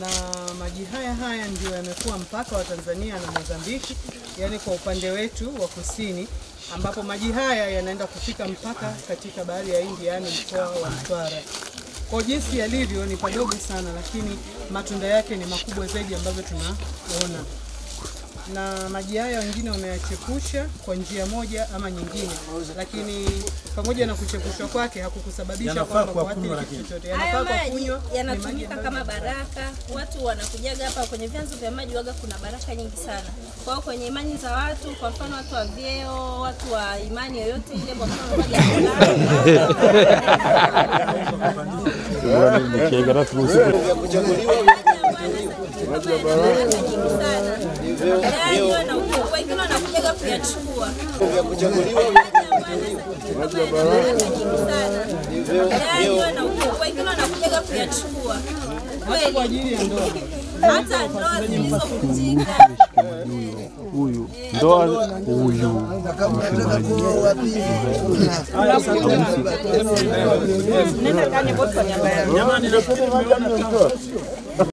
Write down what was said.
na maji haya haya ndio yamekuwa mpaka wa Tanzania na Mozambiki, yani kwa upande wetu wa kusini, ambapo maji haya yanaenda kufika mpaka katika bahari ya Hindi, yani mkoa wa Mtwara. Kwa jinsi yalivyo ni padogo sana, lakini matunda yake ni makubwa zaidi ambavyo tunaona na maji haya wengine wameyachepusha kwa njia moja ama nyingine, lakini pamoja na kuchepushwa kwake hakukusababisha kwamba kuathiri kitu chochote. Yanafaa kwa kunywa, yanatumika kama baraka. Watu wanakujaga hapa kwenye vyanzo vya maji, waga kuna baraka nyingi sana. kwao, kwenye imani za watu, kwa mfano watu wa vyeo, watu wa imani yoyote ile, kwa mfano maji ya na ukubwa, wengine wanakujaga kuyachukua na ukubwa, wengine wanakujaga kuyachukua hata kwa ajili ya ndoa. hata ndoa zilizovunjika huyu ndoa huyu Nenda